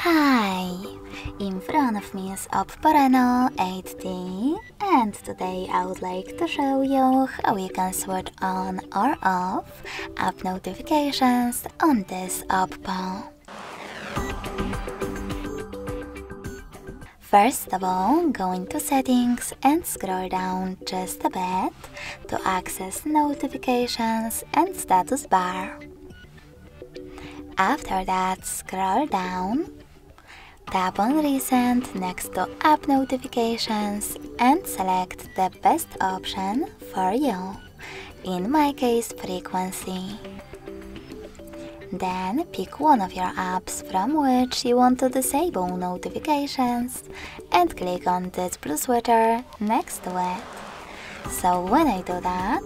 Hi! In front of me is Oppo Reno 8T and today I would like to show you how you can switch on or off app notifications on this Oppo. First of all, go into settings and scroll down just a bit to access notifications and status bar. After that, scroll down, tap on recent next to app notifications and select the best option for you, in my case frequency. Then pick one of your apps from which you want to disable notifications and click on this blue switcher next to it. So when I do that,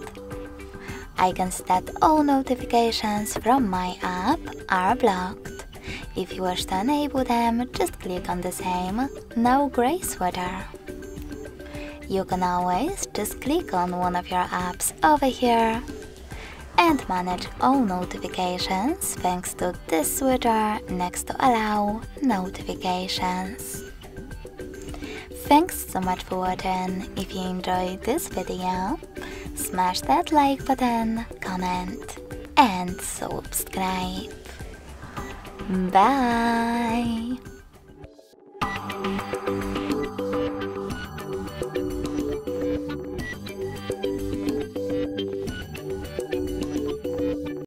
I can that all notifications from my app are blocked. If you wish to enable them, just click on the same No Gray switcher. You can always just click on one of your apps over here and manage all notifications thanks to this switcher next to allow notifications. Thanks so much for watching. If you enjoyed this video, smash that like button, comment and subscribe. Bye.